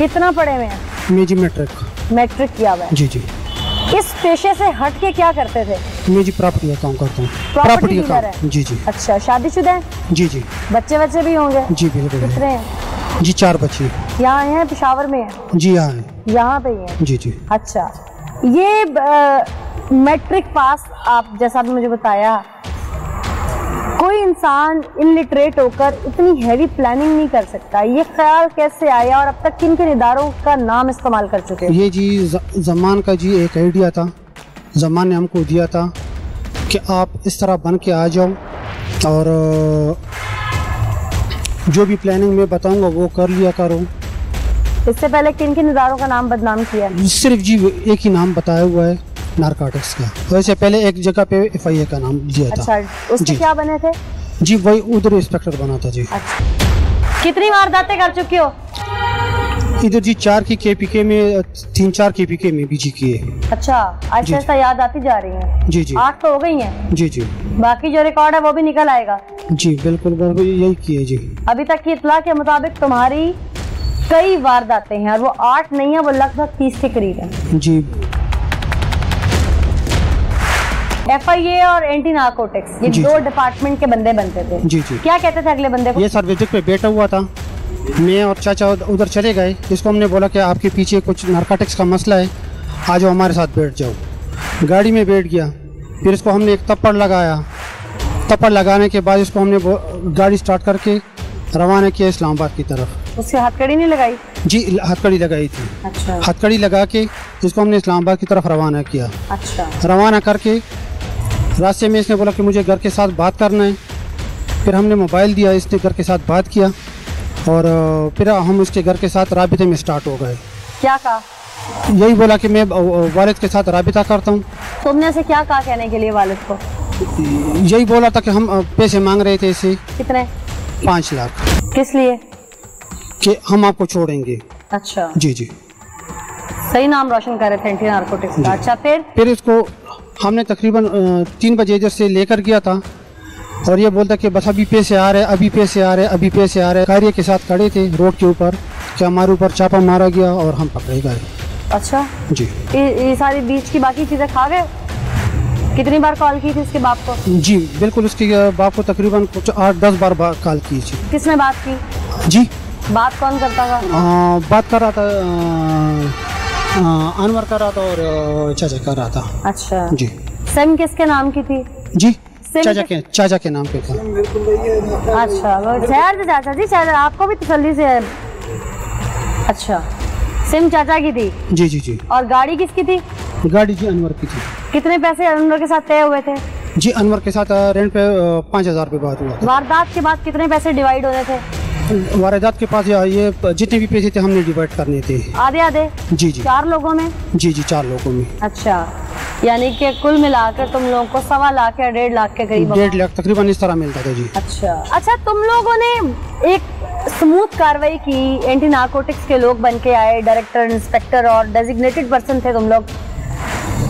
कितना पढ़े हुए हैं? मैं जी मैट्रिक मैट्रिक किया हुआ है। जी जी। इस पेशे से हट के क्या करते थे? मैं जी प्रॉपर्टी का काम करता हूँ। काम। है? जी जी। अच्छा शादीशुदा है? जी जी। बच्चे बच्चे भी होंगे? जी बिल्कुल कितने हैं? जी चार बच्चे। यहाँ आए हैं पिशावर में हैं? जी यहाँ है। यहाँ पे ही हैं? जी जी। अच्छा। ये मैट्रिक पास आप जैसा आपने मुझे बताया कोई इंसान इनलिटरेट होकर इतनी हैवी प्लानिंग नहीं कर सकता। ये ख्याल कैसे आया और अब तक किन किन इदारों का नाम इस्तेमाल कर चुके हैं? ये जी जमान का जी एक आइडिया था। जमान ने हमको दिया था कि आप इस तरह बन के आ जाओ और जो भी प्लानिंग मैं बताऊँगा वो कर लिया करो। इससे पहले किन किन इदारों का नाम बदनाम किया? सिर्फ़ जी एक ही नाम बताया हुआ है। नारकाटिक्स का। वैसे पहले एक जगह पे एफआईए का नाम दिया था। अच्छा उसके। क्या बने थे? जी वही उधर इंस्पेक्टर बना था जी। अच्छा। कितनी वारदातें कर चुके हो? इधर जी चार की केपीके में तीन चार के पी के में भी जी किए। अच्छा आहिस्ता जी। आहिस्ता याद आती जा रही है। जी जी। आठ तो हो गई हैं। जी जी। बाकी जो रिकॉर्ड है वो भी निकल आएगा। जी बिल्कुल बिल्कुल यही किए जी। अभी तक की इतला के मुताबिक तुम्हारी कई वारदातें हैं और वो आठ नहीं है वो लगभग तीस के करीब है। जी। एफआईए और एंटी नार्कोटिक्स ये दो डिपार्टमेंट के बंदे बनते थे। जी जी। क्या कहते थे अगले बंदे को? ये सर विज़िट पे बैठा हुआ था। मैं और चाचा उध- उधर चले गए। इसको हमने बोला कि आपके पीछे कुछ नारकोटिक्स का मसला है। आ जाओ हमारे साथ बैठ जाओ। गाड़ी में बैठ गया। फिर इसको हमने एक तप्पड़ लगाया। तप्पड़ लगाने के बाद इसको हमने गाड़ी स्टार्ट करके रवाना किया इस्लामाबाद की तरफ़। उससे हथकड़ी नहीं लगाई? जी हथकड़ी लगाई थी। अच्छा। हथकड़ी लगा के इसको हमने इस्लामाबाद की तरफ़ रवाना किया। अच्छा। रवाना करके रास्ते में इसने बोला कि मुझे घर के साथ बात करना है। फिर हमने मोबाइल दिया इसने घर के साथ बात किया और फिर हम उसके घर के साथ रबते में स्टार्ट हो गए। क्या कहा? यही बोला कि मैं वालिद के साथ रबता करता हूँ। तुमने उसे क्या कहा कहने के लिए वालिद को? यही बोला था कि हम पैसे मांग रहे थे इसे। कितने? पाँच लाख। किस लिए? कि हम आपको छोड़ेंगे। अच्छा। जी जी। सही नाम रोशन कर रहे थे एंटी नार्कोटिक्स का। अच्छा फिर? फिर इसको हमने तकरीबन तीन बजे इधर से लेकर गया था और ये बोलता कि बस अभी पैसे आ रहे अभी पैसे आ रहे अभी पैसे आ रहे। कार्य के साथ खड़े थे रोड के ऊपर कि हमारे ऊपर चापा मारा गया और हम पकड़े गए अच्छा? जी। ये सारी बीच की बाकी चीज़ें खा गए? कितनी बार कॉल की थी उसके बाप को? जी बिल्कुल उसके बाप को तकरीबन कुछ आठ दस बार कॉल की जी किसने बात की? जी। बात कौन करता था? अ, बात कर रहा था अ, अनवर कर रहा था और चाचा कर रहा था। अच्छा। जी। सिम किसके नाम की थी? जी चाचा के- के चाचा के नाम पे था। अच्छा वो शहर चाचा जी चाचा आपको भी तसल्ली से है। अच्छा सिम चाचा की थी? जी जी जी। और गाड़ी किसकी थी? गाड़ी जी अनवर की थी। कितने पैसे अनवर के साथ तय हुए थे? जी अनवर के साथ रेंट पे पाँच हज़ार रुपये बात हुआ वारदात के बाद कितने पैसे डिवाइड हो रहे थे? वारदात के पास ये जितने भी पैसे थे हमने डिवाइड करने थे। आधे आधे? जी जी। चार लोगों में? जी जी चार लोगों में। अच्छा। यानी कि कुल मिलाकर तुम लोगों को सवा लाख या डेढ़ लाख के करीब डेढ़ लाख तकरीबन इस तरह मिलता था जी। अच्छा। अच्छा तुम लोगों ने एक स्मूथ कार्रवाई की? एंटी नार्कोटिक्स के लोग बन के आए डायरेक्टर इंस्पेक्टर और डेजिग्नेटेड पर्सन थे तुम लोग।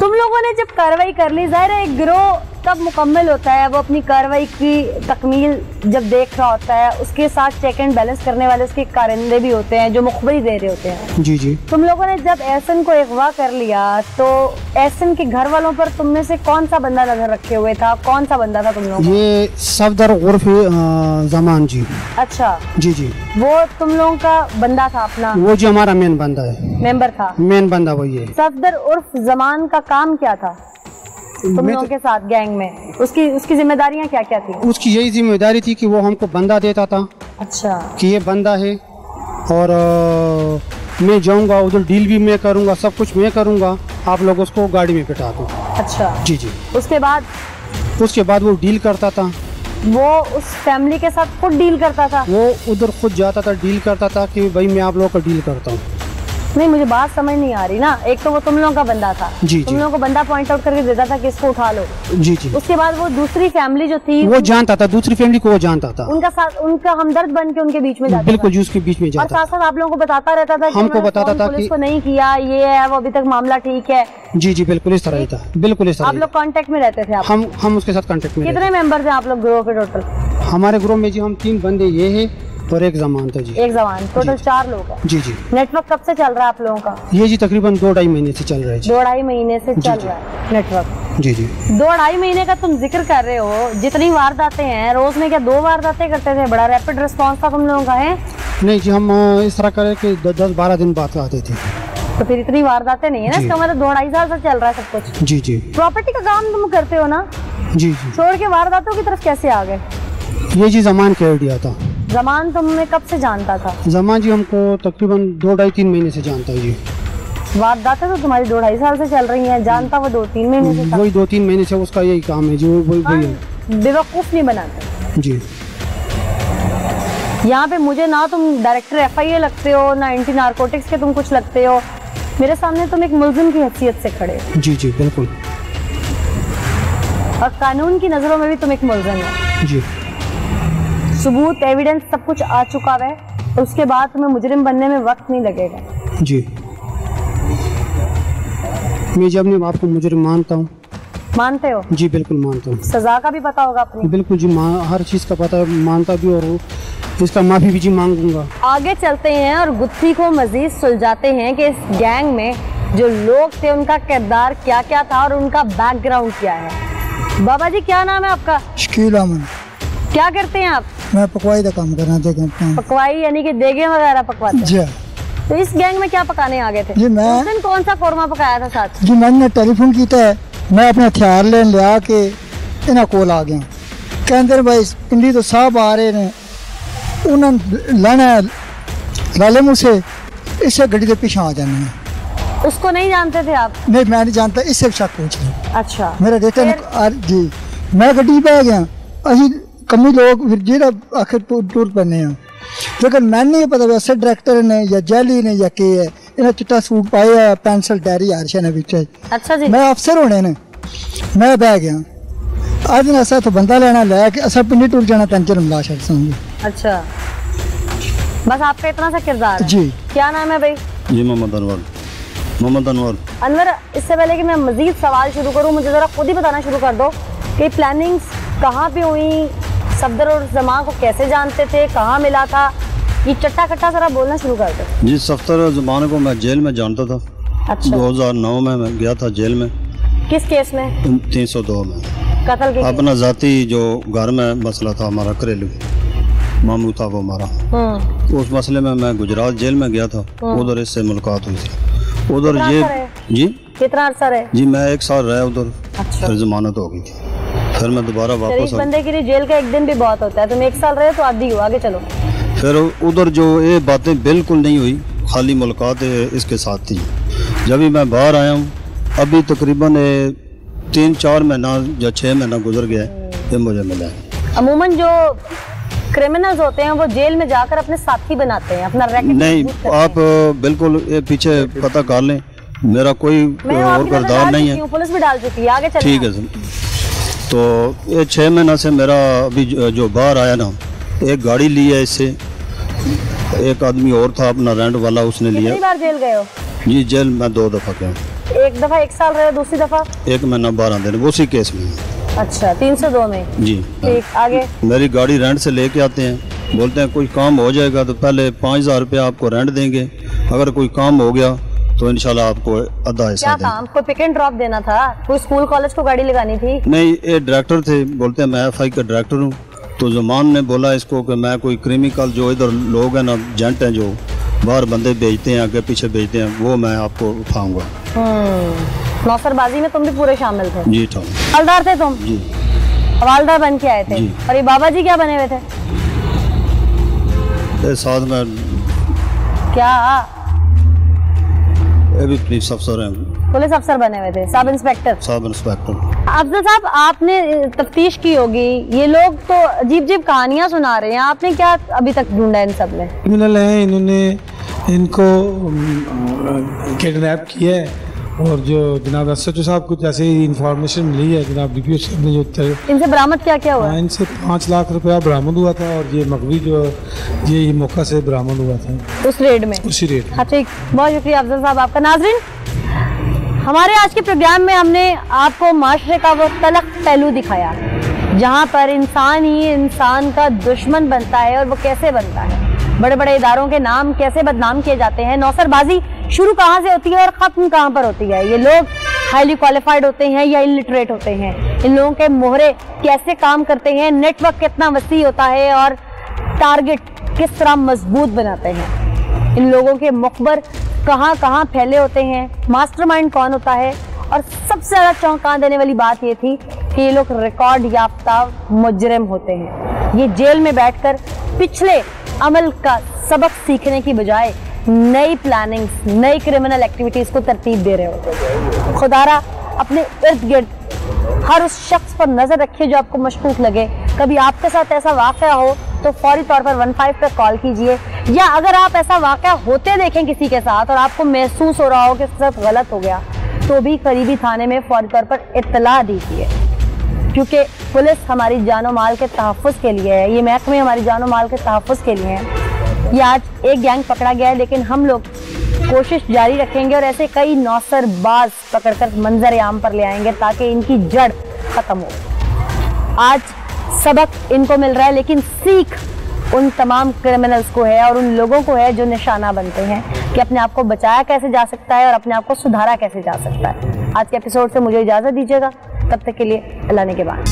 तुम लोगों ने जब कार्रवाई कर ली ज़ाहिर है एक गिरोह तब मुकम्मल होता है वो अपनी कार्रवाई की तकमील जब देख रहा होता है उसके साथ चेक एंड बैलेंस करने वाले उसके कारिंदे भी होते हैं जो मुखबरी दे रहे होते हैं। जी जी। तुम लोगों ने जब एहसन को अगवा कर लिया तो एहसन के घर वालों पर तुम में से कौन सा बंदा नज़र रखे हुए था? कौन सा बंदा था तुम लोग ये सफदर उर्फ़ जमान जी। अच्छा। जी जी। वो तुम लोगों का बंदा था अपना? वो जी हमारा मेन बंदा है। मेंबर था। मेन बंदा वही है सफदर उर्फ़ जमान का काम क्या था? तुम लोगों तो- के साथ गैंग में। उसकी उसकी जिम्मेदारियाँ क्या क्या थी? उसकी यही ज़िम्मेदारी थी कि वो हमको बंदा देता था। अच्छा। कि ये बंदा है और अ, मैं जाऊँगा उधर डील भी मैं करूँगा सब कुछ मैं करूँगा आप लोग उसको गाड़ी में बिठा दो। अच्छा। जी जी। उसके बाद? उसके बाद वो डील करता था। वो उस फैमिली के साथ खुद डील करता था? वो उधर खुद जाता था डील करता था कि भाई मैं आप लोगों का डील करता हूँ। नहीं मुझे बात समझ नहीं आ रही ना। एक तो वो तुम लोगों का बंदा था। जी, तुम लोगों को बंदा पॉइंट आउट करके देता था कि इसको उठा लो। जी जी। उसके बाद वो दूसरी फैमिली जो थी वो जानता था दूसरी फैमिली को वो जानता था। उनका साथ उनका हमदर्द बन के उनके बीच में जाता बिल्कुल था। जी उसके बीच में और जाता साथ साथ आप लोगों को बताता रहता था हमको बताता था पुलिस कि- नहीं किया ये है वो अभी तक मामला ठीक है। जी जी बिल्कुल इस तरह ही था। बिल्कुल इस तरह आप लोग कांटेक्ट में रहते थे आप? हम हम उसके साथ कांटेक्ट में कितने मेंबर्स हैं आप लोग ग्रोह के टोटल हमारे ग्रुप में जी हम तीन बंदे ये हैं और एक जमान था जी। एक जवान टोटल चार लोग हैं। जी जी। नेटवर्क कब से चल रहा है आप लोगों का? ये जी तकरीबन दो ढाई महीने से चल रहा है जी। दो ढाई महीने से चल रहा है नेटवर्क जी जी। दो ढाई महीने का तुम ज़िक्र कर रहे हो जितनी वारदातें हैं रोज में क्या दो वारदातें करते थे? बड़ा रैपिड रिस्पॉन्स था तुम लोगों का है? नहीं जी हम इस तरह करे कि दस बारह दिन बाद आते थे। तो फिर इतनी वारदातें नहीं है ना इसका मतलब दो ढाई साल से चल रहा है सब कुछ? जी जी। प्रॉपर्टी का काम तुम करते हो ना? जी जी। छोड़ के वारदातों की तरफ़ कैसे आ गए? ये जी जमान के आइडिया था। जमान तुमने कब से जानता था? जमान जी हमको तकरीबन दो ढाई तीन महीने से जानता है जी। वारदातें तो तुम्हारी दो ढाई साल से चल रही हैं जानता वो दो तीन महीने से वही दो तीन महीने से उसका यही काम है जी वही वही है। हाँ, बेवकूफ़ नहीं बनाते जी। यहाँ पे मुझे ना तुम डायरेक्टर एफ़ लगते हो ना एंटी नारकोटिक्स के तुम कुछ लगते हो। मेरे सामने तुम एक मुलजिम की हैसियत से खड़े हो। जी जी बिल्कुल। और कानून की नज़रों में भी तुम एक मुलजिम हो। जी। सबूत एविडेंस सब कुछ आ चुका है और उसके बाद तुम्हें मुजरिम बनने में वक्त नहीं लगेगा। जी। मैं जब नहीं आपको मुजरिम मानता हूँ। मानते हो? जी बिल्कुल मानता हूँ। सजा का भी पता होगा अपनी। बिल्कुल जी हर चीज़ का पता मानता भी और इसका माफ़ी भी जी मांगूँगा। आगे चलते हैं और गुत्थी को मजीद सुलझाते हैं कि इस गैंग में जो लोग थे उनका किरदार क्या क्या था और उनका बैकग्राउंड क्या है। बाबा जी क्या नाम है आपका? शकील अहमद। क्या करते हैं आप? मैं पकवाई का काम करना थे पकवाई यानी कि देगे वगैरह पकवाते जी। तो इस गैंग में क्या पकाने आ गए थे? जी, मैं- उस दिन कौन सा कौरमा पकाया था साथ? जी मैंने टेलीफोन किया है। मैं अपने हथियार लेन लिया के इन्हों कोल आ गया कहते भाई पिंडी तो साहब आ रहे ने उन्होंने लाना लाले मुँह से इससे गड्डी के पीछे आ जाने हैं। उसको नहीं जानते थे आप? नहीं मैं नहीं जानता इससे शक पूछ अच्छा। मेरा फिर- जी। मैं गड्डी पै गया। ਅਸੀਂ कमी लोग फिर जेड़ा आखिर टूर पैने लेकिन मैं नहीं पता वैसे डायरेक्टर ने या जैली ने या के है इन्हें चिट्टा सूट पाया पेंसिल डायरी हर शे ने बिच अच्छा जी। मैं अफसर होने ने मैं बह गया। आज ने ऐसा तो बंदा लेना ले कि ऐसा पिंडी टूर जाना टेंशन मिला छड़ समझो अच्छा। बस आपका इतना सा किरदार जी। क्या नाम है भाई? जी मोहम्मद अनवर। मोहम्मद अनवर। अनवर इससे पहले कि मैं मजीद सवाल शुरू करूँ मुझे ज़रा खुद ही बताना शुरू कर दो कि प्लानिंग्स कहाँ पे हुई सफदर और जमा को कैसे जानते थे कहाँ मिला था? ये चट्टा कट्टा ज़रा बोलना शुरू कर दो। जी सफ्तर ज़माने को मैं जेल में जानता था। अच्छा। 2009 में मैं गया था जेल में। किस केस में? 302 में। कत्ल के अपना ज़ाती जो घर में मसला था हमारा घरेलू मामू था वो हमारा। हम्म। उस मसले में मैं गुजरात जेल में गया था। उधर इससे मुलाकात हुई थी। उधर ये जी? कितना अरसा रहे? जी मैं एक साल रहा उधर। अच्छा। फिर जमानत हो गई थी। फिर मैं दोबारा वापस आ बंदे के लिए जेल का एक दिन भी बहुत होता है। तुम एक साल रहे तो आधी हो आगे चलो। फिर उधर जो ये बातें बिल्कुल नहीं हुई खाली मुलाकात इसके साथ थी। जब भी मैं बाहर आया हूँ अभी तकरीबन तीन चार महीना या छः महीना गुजर गया है ये मुझे मिला है। अमूमन जो क्रिमिनल्स होते हैं वो जेल में जाकर अपने साथी बनाते हैं अपना रैकेट नहीं। आप बिल्कुल ये पीछे पता कर लें मेरा कोई और किरदार नहीं है। पुलिस भी डाल चुकी है आगे ठीक है सर। तो ये छः महीना से मेरा अभी जो- बाहर आया ना एक गाड़ी ली है इससे। एक आदमी और था अपना रेंट वाला उसने लिया। बार जेल गए हो? जी जेल मैं दो दफ़ा गया एक दफ़ा एक साल रहे दूसरी दफ़ा? एक महीना बारह दिन उसी केस में। अच्छा तीन सौ दो में? जी। ठीक आगे? मेरी गाड़ी रेंट से लेके आते हैं। बोलते हैं कोई काम हो जाएगा तो पहले पाँच हज़ार रुपया आपको रेंट देंगे। अगर कोई काम हो गया तो इंशाल्लाह आपको आधा क्या हिस्सा देंगे काम? कोई पिक एंड ड्रॉप देना था? कोई स्कूल कॉलेज को गाड़ी लगानी थी? नहीं ये डायरेक्टर थे बोलते हैं मैं एफ़ का डायरेक्टर हूँ। तो जमान ने बोला इसको कि मैं कोई क्रिमिकल जो इधर लोग हैं ना जेंट हैं जो बाहर बंदे बेचते हैं आगे पीछे बेचते हैं वो मैं आपको उठाऊँगा। हम्म। नौसरबाजी में तुम भी पूरे शामिल थे। जी हवलदार थे तुम? जी। हवालदार बन के आए थे। और ये बाबा जी क्या बने हुए थे? साथ में क्या? भी पुलिस अफसर हैं पुलिस अफसर बने हुए थे sub inspector sub inspector Afzal साहब आपने तफ्तीश की होगी। ये लोग तो अजीब अजीब कहानियाँ सुना रहे हैं। आपने क्या अभी तक ढूंढा इन सब में? क्रिमिनल हैं इन्होंने इनको किडनैप किया है। और जो जनाब एस एच ओ साहब को जैसे ही इंफॉर्मेशन मिली है जनाब डी पी ओ साहब ने जो इनसे बरामद क्या क्या हुआ? हाँ, इनसे पाँच लाख रुपया बरामद हुआ था और ये मकवी जो ये ये मौका से बरामद हुआ था। उस रेड में? उसी रेट में। हाँ ठीक बहुत शुक्रिया अफजल साहब आपका। नाजरीन हमारे आज के प्रोग्राम में हमने आपको माशरे का वो तलक पहलू दिखाया जहाँ पर इंसान ही इंसान का दुश्मन बनता है और वो कैसे बनता है? बड़े बड़े इदारों के नाम कैसे बदनाम किए जाते हैं? नौसरबाजी शुरू कहाँ से होती है और खत्म कहाँ पर होती है? ये लोग हाईली क्वालिफाइड होते हैं या इलिटरेट होते हैं? इन लोगों के मोहरे कैसे काम करते हैं? नेटवर्क कितना वसी होता है और टारगेट किस तरह मज़बूत बनाते हैं? इन लोगों के मुखबर कहाँ कहाँ फैले होते हैं? मास्टरमाइंड कौन होता है? और सबसे ज़्यादा चौंका देने वाली बात ये थी कि ये लोग रिकॉर्ड याफ्ता मुजरम होते हैं। ये जेल में बैठकर पिछले अमल का सबक सीखने की बजाय नई प्लानिंग्स नई क्रिमिनल एक्टिविटीज़ को तरतीब दे रहे हो। खुदारा, अपने इर्द गिर्द, हर उस शख्स पर नज़र रखिए जो आपको मशकूक लगे। कभी आपके साथ ऐसा वाक़ हो तो फौरी तौर पर वन फाइव पर कॉल कीजिए। या अगर आप ऐसा वाक़ होते देखें किसी के साथ और आपको महसूस हो रहा हो कि साथ गलत हो गया तो भी करीबी थाने में फौरी तौर पर इतला दीजिए। क्योंकि पुलिस हमारी जानो माल के तहफ़ के लिए है। ये महकमे हमारी जानो माल के तहफ़ के लिए हैं। ये आज एक गैंग पकड़ा गया है, लेकिन हम लोग कोशिश जारी रखेंगे और ऐसे कई नौसरबाज पकड़कर मंजर आम पर ले आएँगे ताकि इनकी जड़ ख़त्म हो। आज सबक इनको मिल रहा है, लेकिन सीख उन तमाम क्रिमिनल्स को है और उन लोगों को है जो निशाना बनते हैं कि अपने आप को बचाया कैसे जा सकता है और अपने आप को सुधारा कैसे जा सकता है। आज के एपिसोड से मुझे इजाज़त दीजिएगा। तब तक के लिए अल्लाह ने के बाद।